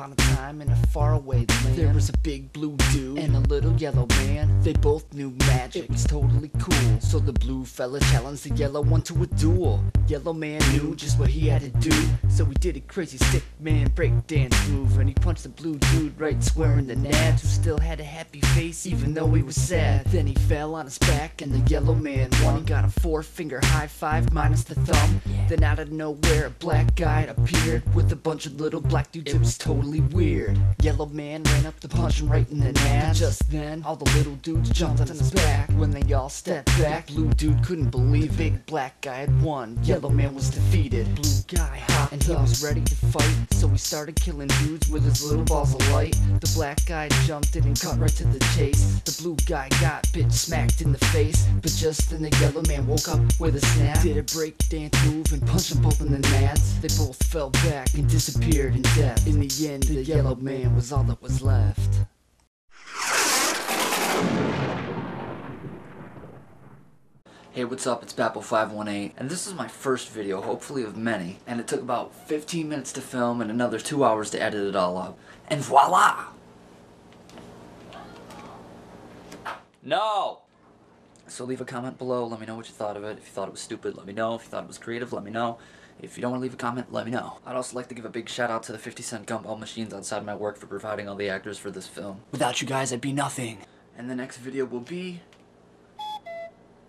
upon a time in a faraway land, there was a big blue dude and a little yellow man. They both knew magic, it was totally cool. So the blue fella challenged the yellow one to a duel. Yellow man knew just what he had to do, so he did a crazy stick man breakdance move, and he punched the blue dude right square in the nads, who still had a happy face even though he was sad. Then he fell on his back, and the yellow man won. He got a four finger high five minus the thumb. Then out of nowhere, a black guy appeared with a bunch of little black dudes. It was totally weird. Yellow man ran up to punch him right in the nads. Just then, all the little dudes jumped on his back. When they all stepped back, blue dude couldn't believe big black guy had won. Yellow man was defeated. Blue guy hopped and he was ready to fight. So he started killing dudes with his little balls of light. The black guy jumped in and cut right to the chase. The blue guy got bit smacked in the face. But just then the yellow man woke up with a snap. Did a break dance move and punched them both in the nads. They both fell back and disappeared in death. In the end, the yellow man was all that was left. Hey, what's up? It's babble518, and this is my first video, hopefully of many, and it took about 15 minutes to film and another 2 hours to edit it all up. And voila! No! So leave a comment below, let me know what you thought of it. If you thought it was stupid, let me know. If you thought it was creative, let me know. If you don't want to leave a comment, let me know. I'd also like to give a big shout out to the 50 cent gumball machines outside my work for providing all the actors for this film. Without you guys, I'd be nothing. And the next video will be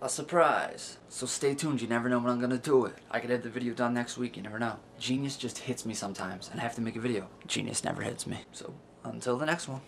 a surprise. So stay tuned, you never know when I'm gonna do it. I could have the video done next week, you never know. Genius just hits me sometimes, and I have to make a video. Genius never hits me. So, until the next one.